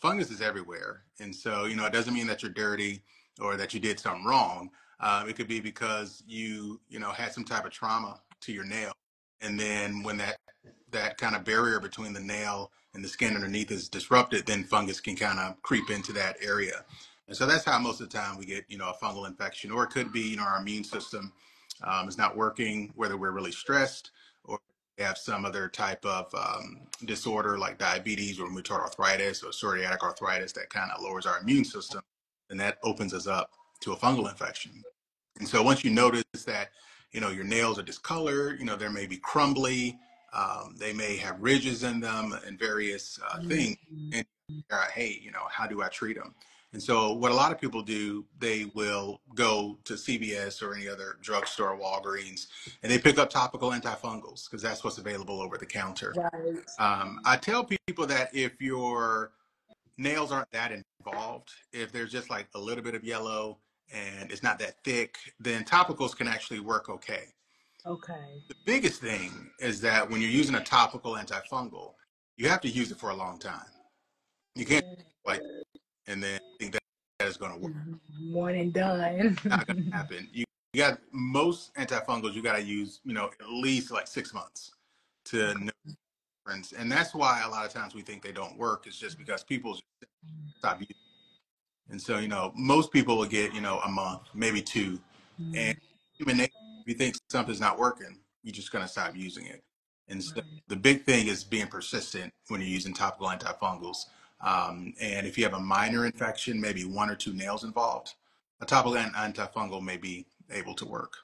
fungus is everywhere. And so, you know, it doesn't mean that you're dirty or that you did something wrong. Um, it could be because you, you know, had some type of trauma to your nail. And then when that, that kind of barrier between the nail and the skin underneath is disrupted, then fungus can kind of creep into that area. And so that's how most of the time we get, you know, a fungal infection, or it could be, you know, our immune system um, is not working, whether we're really stressed have some other type of um, disorder like diabetes or rheumatoid arthritis or psoriatic arthritis that kind of lowers our immune system, and that opens us up to a fungal infection. And so once you notice that, you know, your nails are discolored, you know, they may be crumbly, um, they may have ridges in them and various uh, mm-hmm. things. And uh, hey, you know, how do I treat them? And so, what a lot of people do, they will go to CVS or any other drugstore, Walgreens, and they pick up topical antifungals because that's what's available over the counter. Right. Um, I tell people that if your nails aren't that involved, if there's just like a little bit of yellow and it's not that thick, then topicals can actually work okay. Okay. The biggest thing is that when you're using a topical antifungal, you have to use it for a long time. You can't like and then think that, that is going to work. Mm-hmm. One and done. Not going to happen. You, you got most antifungals. You got to use, you know, at least like six months to know difference. And that's why a lot of times we think they don't work. It's just because people stop using. And so, you know, most people will get, you know, a month, maybe 2 mm-hmm. And human nature, if you think something's not working, you're just going to stop using it. And so the big thing is being persistent when you're using topical antifungals. Um, and if you have a minor infection, maybe one or two nails involved, a topical antifungal may be able to work.